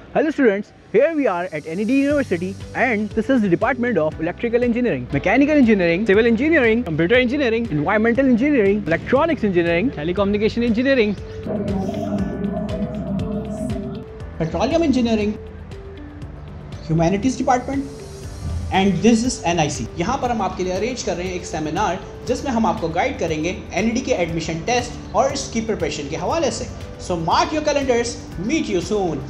Hello students, here we are at NED University and this is the Department of Electrical Engineering, Mechanical Engineering, Civil Engineering, Computer Engineering, Environmental Engineering, Electronics Engineering, Telecommunication Engineering, Petroleum Engineering, Humanities Department and this is an I C यहाँ पर हम आपके लिए arrange कर रहे हैं एक seminar जिसमें हम आपको गाइड करेंगे एन के एडमिशन टेस्ट और इसकी प्रिपरेशन के हवाले से so mark your calendars meet you soon